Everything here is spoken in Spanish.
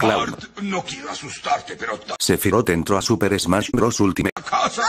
Cloud. Bart, no quiero asustarte, pero... ta- Sephiroth entró a Super Smash Bros. Ultimate. ¡Casa!